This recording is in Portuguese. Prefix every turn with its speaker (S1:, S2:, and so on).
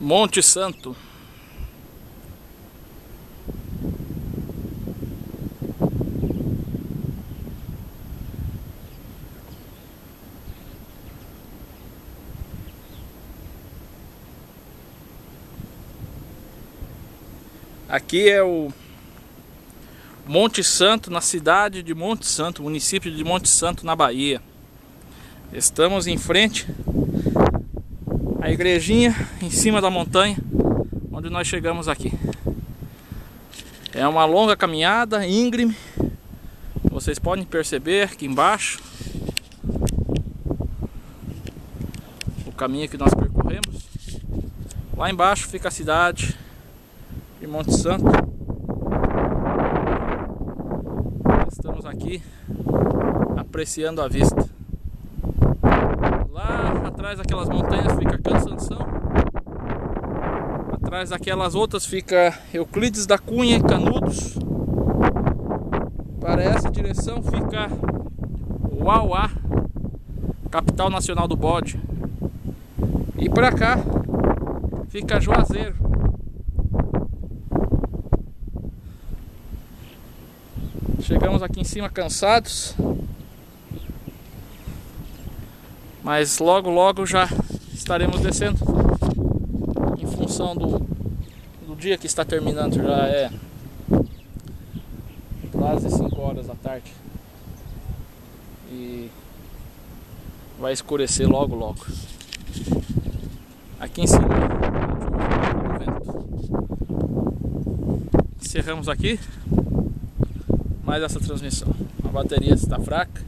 S1: Monte Santo. Aqui é o Monte Santo, na cidade de Monte Santo, município de Monte Santo, na Bahia. Estamos em frente à igrejinha em cima da montanha, onde nós chegamos aqui. É uma longa caminhada, íngreme. Vocês podem perceber aqui embaixo o caminho que nós percorremos. Lá embaixo fica a cidade de Monte Santo. Estamos aqui apreciando a vista. Atrás daquelas montanhas fica Cansanção. Atrás daquelas outras fica Euclides da Cunha e Canudos. Para essa direção fica Uauá, capital nacional do bode. E para cá fica Juazeiro. Chegamos aqui em cima cansados. Mas logo logo já estaremos descendo. Em função do, do dia que está terminando. Já é quase 5 horas da tarde. E vai escurecer logo logo. Aqui em cima Encerramos aqui mais essa transmissão. A bateria está fraca,